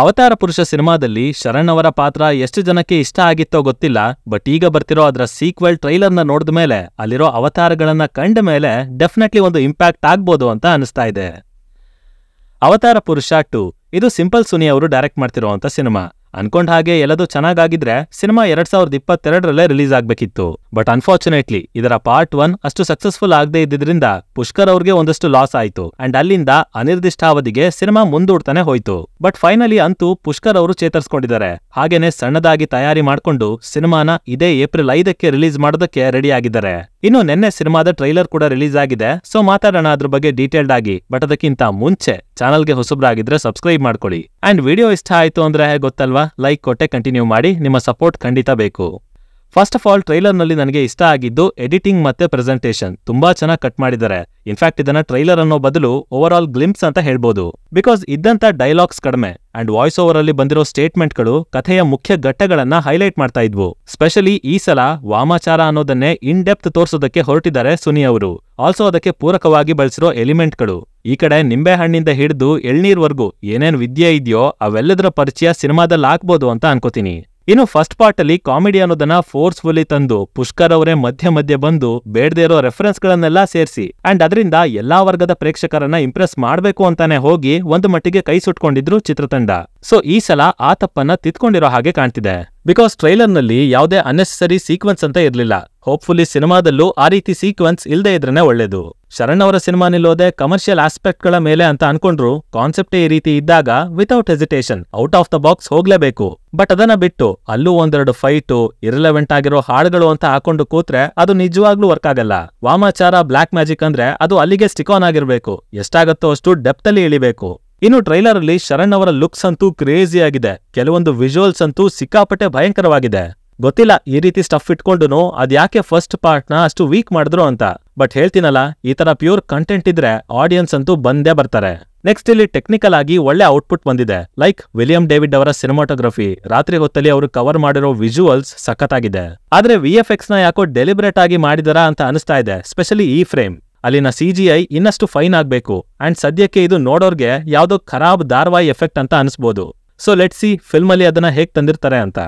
ಅವತಾರ ಪುರುಷ ಸಿನಿಮಾದಲ್ಲಿ ಶರಣ್ ಅವರ ಪಾತ್ರ ಎಷ್ಟು ಜನಕ್ಕೆ ಇಷ್ಟ ಆಗಿತ್ತೋ ಗೊತ್ತಿಲ್ಲ, ಬಟ್ ಈಗ ಬರ್ತಿರೋ ಅದರ ಸೀಕ್ವೆಲ್ ಟ್ರೈಲರ್ನ ನೋಡಿದ ಮೇಲೆ ಅಲ್ಲಿರೋ ಅವತಾರಗಳನ್ನ ಕಂಡ ಮೇಲೆ ಡೆಫಿನೆಟ್ಲಿ ಒಂದು ಇಂಪ್ಯಾಕ್ಟ್ ಆಗ್ಬೋದು ಅಂತ ಅನಿಸ್ತಾ ಇದೆ. ಅವತಾರ ಪುರುಷ ಟು ಇದು ಸಿಂಪಲ್ ಸುನಿ ಅವರು ಡೈರೆಕ್ಟ್ ಮಾಡ್ತಿರೋಂಥ ಸಿನಿಮಾ. ಅನ್ಕೊಂಡ್ ಹಾಗೆ ಎಲ್ಲದೂ ಚೆನ್ನಾಗಾಗಿದ್ರೆ ಸಿನಿಮಾ ಎರಡ್ ಸಾವಿರದ ಇಪ್ಪತ್ತೆರಡರಲ್ಲೇ ರಿಲೀಸ್ ಆಗ್ಬೇಕಿತ್ತು. ಬಟ್ ಅನ್ಫಾರ್ಚುನೇಟ್ಲಿ ಇದರ ಪಾರ್ಟ್ ಒನ್ ಅಷ್ಟು ಸಕ್ಸಸ್ಫುಲ್ ಆಗದೆ ಇದ್ದಿದ್ರಿಂದ ಪುಷ್ಕರ್ ಅವ್ರಿಗೆ ಒಂದಷ್ಟು ಲಾಸ್ ಆಯ್ತು. ಅಂಡ್ ಅಲ್ಲಿಂದ ಅನಿರ್ದಿಷ್ಟಾವಧಿಗೆ ಸಿನಿಮಾ ಮುಂದೂಡ್ತಾನೆ ಹೋಯ್ತು. ಬಟ್ ಫೈನಲಿ ಅಂತೂ ಪುಷ್ಕರ್ ಅವರು ಚೇತರಿಸ್ಕೊಂಡಿದ್ದಾರೆ. ಹಾಗೇನೆ ಸಣ್ಣದಾಗಿ ತಯಾರಿ ಮಾಡ್ಕೊಂಡು ಸಿನಿಮಾನ ಇದೇ ಏಪ್ರಿಲ್ ಐದಕ್ಕೆ ರಿಲೀಸ್ ಮಾಡೋದಕ್ಕೆ ರೆಡಿ ಆಗಿದ್ದಾರೆ. ಇನ್ನು ನಿನ್ನೆ ಸಿನಿಮಾದ ಟ್ರೈಲರ್ ಕೂಡ ರಿಲೀಸ್ ಆಗಿದೆ, ಸೊ ಮಾತಾಡೋಣ ಅದ್ರ ಬಗ್ಗೆ ಡೀಟೇಲ್ಡ್ ಆಗಿ. ಬಟ್ ಅದಕ್ಕಿಂತ ಮುಂಚೆ ಚಾನಲ್ಗೆ ಹೊಸಬ್ರಾಗಿದ್ರೆ ಸಬ್ಸ್ಕ್ರೈಬ್ ಮಾಡ್ಕೊಳ್ಳಿ. ಅಂಡ್ ವಿಡಿಯೋ ಇಷ್ಟ ಆಯ್ತು ಅಂದ್ರೆ ಗೊತ್ತಲ್ವಾ? ಲೈಕ್ ಕೊಟ್ಟೆ ಕಂಟಿನ್ಯೂ ಮಾಡಿ. ನಿಮ್ಮ ಸಪೋರ್ಟ್ ಖಂಡಿತ ಬೇಕು. ಫಸ್ಟ್ ಆಫ್ ಆಲ್ ಟ್ರೈಲರ್ನಲ್ಲಿ ನನಗೆ ಇಷ್ಟ ಆಗಿದ್ದು ಎಡಿಟಿಂಗ್ ಮತ್ತೆ ಪ್ರೆಸೆಂಟೇಷನ್ ತುಂಬಾ ಚೆನ್ನಾಗಿ ಕಟ್ ಮಾಡಿದ್ದಾರೆ. ಇನ್ಫ್ಯಾಕ್ಟ್ ಇದನ್ನ ಟ್ರೈಲರ್ ಅನ್ನೋ ಬದಲು ಓವರ್ ಆಲ್ ಗ್ಲಿಮ್ಸ್ ಅಂತ ಹೇಳ್ಬೋದು. ಬಿಕಾಸ್ ಇದ್ದಂತ ಡೈಲಾಗ್ಸ್ ಕಡಿಮೆ ಅಂಡ್ ವಾಯ್ಸ್ ಓವರ್ ಅಲ್ಲಿ ಬಂದಿರೋ ಸ್ಟೇಟ್ಮೆಂಟ್ಗಳು ಕಥೆಯ ಮುಖ್ಯ ಘಟ್ಟಗಳನ್ನ ಹೈಲೈಟ್ ಮಾಡ್ತಾ ಇದ್ವು. ಸ್ಪೆಷಲಿ ಈ ಸಲ ವಾಮಾಚಾರ ಅನ್ನೋದನ್ನೇ ಇನ್ ಡೆಪ್ತ್ ತೋರ್ಸೋದಕ್ಕೆ ಹೊರಟಿದ್ದಾರೆ ಸುನಿ ಅವರು. ಆಲ್ಸೋ ಅದಕ್ಕೆ ಪೂರಕವಾಗಿ ಬಳಸಿರೋ ಎಲಿಮೆಂಟ್ಗಳು ಈ ಕಡೆ ನಿಂಬೆ ಹಣ್ಣಿಂದ ಹಿಡಿದು ಎಳ್ನೀರ್ವರೆಗೂ ಏನೇನ್ ವಿದ್ಯೆ ಇದೆಯೋ ಅವೆಲ್ಲದರ ಪರಿಚಯ ಸಿನಿಮಾದಲ್ಲಿ ಆಗ್ಬೋದು ಅಂತ ಅನ್ಕೋತೀನಿ. ಇನ್ನು ಫಸ್ಟ್ ಪಾರ್ಟ್ ಅಲ್ಲಿ ಕಾಮಿಡಿ ಅನ್ನೋದನ್ನ ಫೋರ್ಸ್ಫುಲ್ಲಿ ತಂದು ಪುಷ್ಕರ್ ಅವರೇ ಮಧ್ಯ ಮಧ್ಯೆ ಬಂದು ಬೇಡದೇ ಇರೋ ರೆಫರೆನ್ಸ್ಗಳನ್ನೆಲ್ಲ ಸೇರಿಸಿ ಅಂಡ್ ಅದರಿಂದ ಎಲ್ಲಾ ವರ್ಗದ ಪ್ರೇಕ್ಷಕರನ್ನ ಇಂಪ್ರೆಸ್ ಮಾಡಬೇಕು ಅಂತಾನೆ ಹೋಗಿ ಒಂದು ಮಟ್ಟಿಗೆ ಕೈ ಸುಟ್ಕೊಂಡಿದ್ರು ಚಿತ್ರತಂಡ. ಸೊ ಈ ಸಲ ಆ ತಪ್ಪನ್ನ ತಿದ್ಕೊಂಡಿರೋ ಹಾಗೆ ಕಾಣ್ತಿದೆ. ಬಿಕಾಸ್ ಟ್ರೈಲರ್ನಲ್ಲಿ ಯಾವುದೇ ಅನ್ನೆಸರಿ ಸೀಕ್ವೆನ್ಸ್ ಅಂತ ಇರಲಿಲ್ಲ. ಹೋಪ್ಫುಲಿ ಸಿನಿಮಾದಲ್ಲೂ ಆ ರೀತಿ ಸೀಕ್ವೆನ್ಸ್ ಇಲ್ಲದೆ ಇದ್ರೇ ಒಳ್ಳೇದು. ಶರಣ್ ಅವರ ಸಿನಿಮಾ ನಿಲ್ಲೋದೆ ಕಮರ್ಷಿಯಲ್ ಆಸ್ಪೆಕ್ಟ್ಗಳ ಮೇಲೆ ಅಂತ ಅನ್ಕೊಂಡ್ರು ಕಾನ್ಸೆಪ್ಟೇ ಈ ರೀತಿ ಇದ್ದಾಗ without hesitation out of the box ಹೋಗ್ಲೇಬೇಕು. ಬಟ್ ಅದನ್ನ ಬಿಟ್ಟು ಅಲ್ಲೂ ಒಂದೆರಡು ಫೈಟು ಇರಲೆವೆಂಟ್ ಆಗಿರೋ ಹಾಡುಗಳು ಅಂತ ಹಾಕೊಂಡು ಕೂತ್ರೆ ಅದು ನಿಜವಾಗ್ಲೂ ವರ್ಕ್ ಆಗಲ್ಲ. ವಾಮಾಚಾರ ಬ್ಲಾಕ್ ಮ್ಯಾಜಿಕ್ ಅಂದ್ರೆ ಅದು ಅಲ್ಲಿಗೆ ಸ್ಟಿಕ್ ಆನ್ ಆಗಿರ್ಬೇಕು. ಎಷ್ಟಾಗತ್ತೋ ಅಷ್ಟು ಡೆಪ್ತ್ ಅಲ್ಲಿ ಇಳಿಬೇಕು. ಇನ್ನು ಟ್ರೈಲರ್ ಅಲ್ಲಿ ಶರಣ್ ಅವರ ಲುಕ್ಸ್ ಅಂತೂ ಕ್ರೇಜಿ ಆಗಿದೆ. ಕೆಲವೊಂದು ವಿಜುವಲ್ಸ್ ಅಂತೂ ಸಿಕ್ಕಾಪಟ್ಟೆ ಭಯಂಕರವಾಗಿದೆ. ಗೊತ್ತಿಲ್ಲ, ಈ ರೀತಿ ಸ್ಟಫ್ ಇಟ್ಕೊಂಡು ಅದ್ಯಾಕೆ ಫಸ್ಟ್ ಪಾರ್ಟ್ನ ಅಷ್ಟು ವೀಕ್ ಮಾಡಿದ್ರು ಅಂತ. ಬಟ್ ಹೇಳ್ತೀನಲ್ಲ, ಈ ತರ ಪ್ಯೂರ್ ಕಂಟೆಂಟ್ ಇದ್ರೆ ಆಡಿಯನ್ಸ್ ಅಂತೂ ಬಂದೇ ಬರ್ತಾರೆ. ನೆಕ್ಸ್ಟ್ ಇಲ್ಲಿ ಟೆಕ್ನಿಕಲ್ ಆಗಿ ಒಳ್ಳೆ ಔಟ್ಪುಟ್ ಬಂದಿದೆ. ಲೈಕ್ ವಿಲಿಯಂ ಡೇವಿಡ್ ಅವರ ಸಿನಿಮಾಟೋಗ್ರಫಿ ರಾತ್ರಿ ಹೊತ್ತಲ್ಲಿ ಅವರು ಕವರ್ ಮಾಡಿರೋ ವಿಜುವಲ್ಸ್ ಸಖತ್ತಾಗಿದೆ. ಆದ್ರೆ ವಿ ಎಫ್ ಎಕ್ಸ್ನ ಯಾಕೋ ಡೆಲಿಬ್ರೇಟ್ ಆಗಿ ಮಾಡಿದಾರ ಅಂತ ಅನಿಸ್ತಾ ಇದೆ ಸ್ಪೆಷಲಿ ಈ ಫ್ರೇಮ್ ಅಲ್ಲಿನ ಸಿಜಿಐ ಇನ್ನಷ್ಟು ಫೈನ್ ಆಗ್ಬೇಕು ಅಂಡ್ ಸದ್ಯಕ್ಕೆ ಇದು ನೋಡೋರ್ಗೆ ಯಾವ್ದೋ ಖರಾಬ್ ಧಾರವಾಹಿ ಎಫೆಕ್ಟ್ ಅಂತ ಅನಿಸ್ಬೋದು. ಸೊ ಲೆಟ್ ಸಿ ಫಿಲ್ಮ್ ಅಲ್ಲಿ ಅದನ್ನ ಹೇಗ್ ತಂದಿರ್ತಾರೆ ಅಂತ.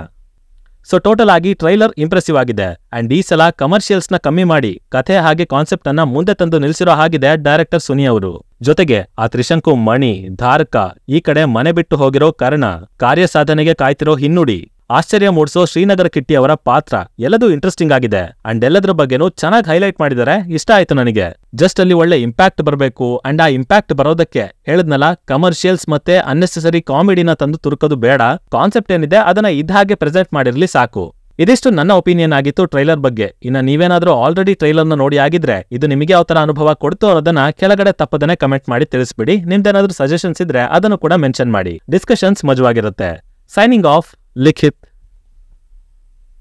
ಸೊ ಟೋಟಲ್ ಆಗಿ ಟ್ರೈಲರ್ ಇಂಪ್ರೆಸಿವ್ ಆಗಿದೆ ಅಂಡ್ ಈ ಸಲ ಕಮರ್ಷಿಯಲ್ಸ್ನ ಕಮ್ಮಿ ಮಾಡಿ ಕಥೆ ಹಾಗೆ ಕಾನ್ಸೆಪ್ಟ್ ಅನ್ನ ಮುಂದೆ ತಂದು ನಿಲ್ಸಿರೋ ಹಾಗಿದೆ ಡೈರೆಕ್ಟರ್ ಸುನಿ ಅವರು. ಜೊತೆಗೆ ಆ ತ್ರಿಶಂಕು, ಮಣಿ, ಧಾರಕ ಈ ಕಡೆ ಮನೆ ಬಿಟ್ಟು ಹೋಗಿರೋ ಕರ್ಣ ಕಾರ್ಯಸಾಧನೆಗೆ ಕಾಯ್ತಿರೋ ಹಿನ್ನುಡಿ ಆಶ್ಚರ್ಯ ಮೂಡಿಸೋ ಶ್ರೀನಗರ ಕಿಟ್ಟಿ ಅವರ ಪಾತ್ರ ಎಲ್ಲದೂ ಇಂಟ್ರೆಸ್ಟಿಂಗ್ ಆಗಿದೆ. ಅಂಡ್ ಎಲ್ಲದರ ಬಗ್ಗೆನೂ ಚೆನ್ನಾಗಿ ಹೈಲೈಟ್ ಮಾಡಿದ್ದಾರೆ ಇಷ್ಟ ಆಯ್ತು ನನಗೆ. ಜಸ್ಟ್ ಅಲ್ಲಿ ಒಳ್ಳೆ ಇಂಪ್ಯಾಕ್ಟ್ ಬರಬೇಕು. ಅಂಡ್ ಆ ಇಂಪ್ಯಾಕ್ಟ್ ಬರೋದಕ್ಕೆ ಹೇಳದ್ನಲ್ಲ ಕಮರ್ಷಿಯಲ್ಸ್ ಮತ್ತೆ ಅನ್ನೆಸೆಸರಿ ಕಾಮಿಡಿನ ತಂದು ತುರುಕೋದು ಬೇಡ. ಕಾನ್ಸೆಪ್ಟ್ ಏನಿದೆ ಅದನ್ನ ಇದ್ದ ಹಾಗೆ ಪ್ರೆಸೆಂಟ್ ಮಾಡಿರ್ಲಿ ಸಾಕು. ಇದಿಷ್ಟು ನನ್ನ ಒಪಿನಿಯನ್ ಆಗಿತ್ತು ಟ್ರೈಲರ್ ಬಗ್ಗೆ. ಇನ್ನ ನೀವೇನಾದ್ರೂ ಆಲ್ರೆಡಿ ಟ್ರೈಲರ್ನ ನೋಡಿ ಆಗಿದ್ರೆ ಇದು ನಿಮಗೆ ಯಾವ ತರ ಅನುಭವ ಕೊಡ್ತು ಅನ್ನೋದನ್ನ ಕೆಳಗಡೆ ತಪ್ಪದನೆ ಕಮೆಂಟ್ ಮಾಡಿ ತಿಳಿಸ್ಬಿಡಿ. ನಿಮ್ದೇನಾದ್ರೂ ಸಜೆಷನ್ಸ್ ಇದ್ರೆ ಅದನ್ನು ಕೂಡ ಮೆನ್ಷನ್ ಮಾಡಿ. ಡಿಸ್ಕಷನ್ಸ್ ಮಜವಾಗಿರುತ್ತೆ. Signing off لكت